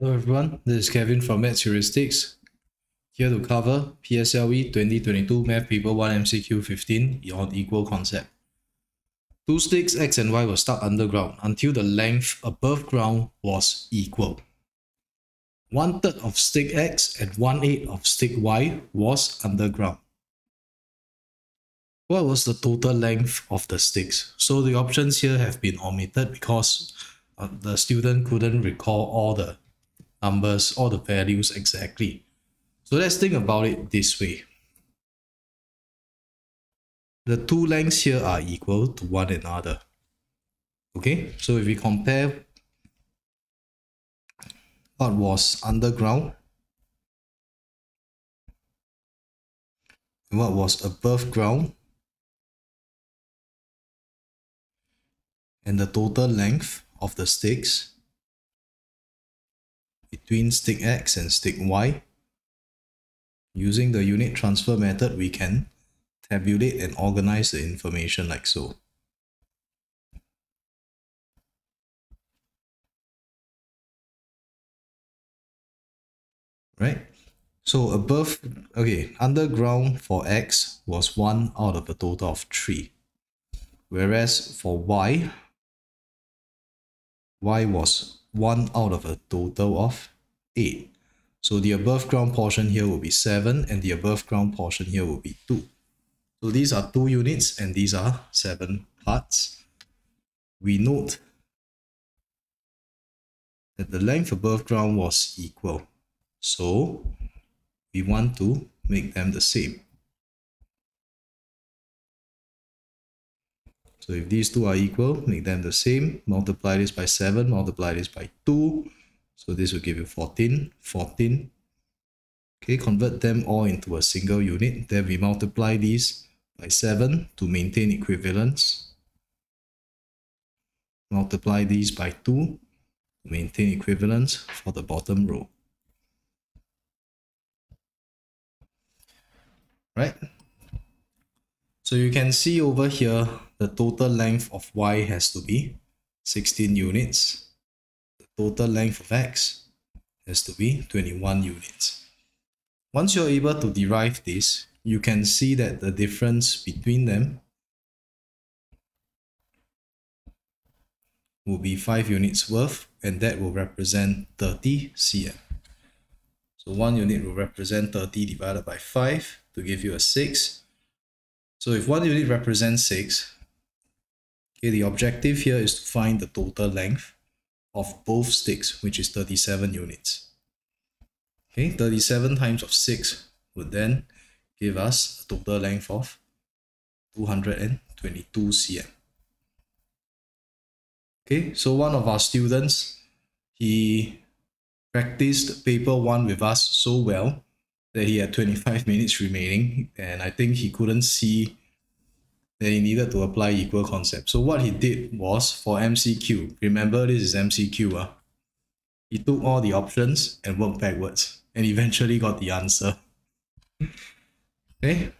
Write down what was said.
Hello everyone, this is Kevin from Maths Heuristics. Here to cover PSLE 2022 Math Paper 1 MCQ 15 on equal concept. Two sticks X and Y were stuck underground until the length above ground was equal. One third of stick X and one eighth of stick Y was underground. What was the total length of the sticks? So the options here have been omitted because uh, the student couldn't recall all the numbers or the values exactly. So let's think about it this way. The two lengths here are equal to one another. Okay, so if we compare what was underground what was above ground and the total length of the sticks between stick X and stick Y. Using the unit transfer method, we can tabulate and organize the information like so. Right? So above, okay, underground for X was 1 out of a total of 3. Whereas for Y, Y was 1 out of a total of 8. So the above ground portion here will be 7 and the above ground portion here will be 2. So these are 2 units and these are 7 parts. We note that the length above ground was equal. So we want to make them the same. So if these two are equal, make them the same. Multiply this by 7, multiply this by 2. So this will give you 14, 14. Okay, convert them all into a single unit. Then we multiply these by 7 to maintain equivalence. Multiply these by 2 to maintain equivalence for the bottom row. Right? So you can see over here the total length of y has to be 16 units. The total length of x has to be 21 units. Once you're able to derive this, you can see that the difference between them will be 5 units worth and that will represent 30 cm. So 1 unit will represent 30 divided by 5 to give you a 6. So if 1 unit represents 6, Okay, the objective here is to find the total length of both sticks, which is 37 units. Okay, 37 times of 6 would then give us a total length of 222 cm. Okay, so one of our students, he practiced paper 1 with us so well that he had 25 minutes remaining and I think he couldn't see that he needed to apply equal concept. So what he did was for MCQ, remember this is MCQ, uh, he took all the options and worked backwards and eventually got the answer. Okay,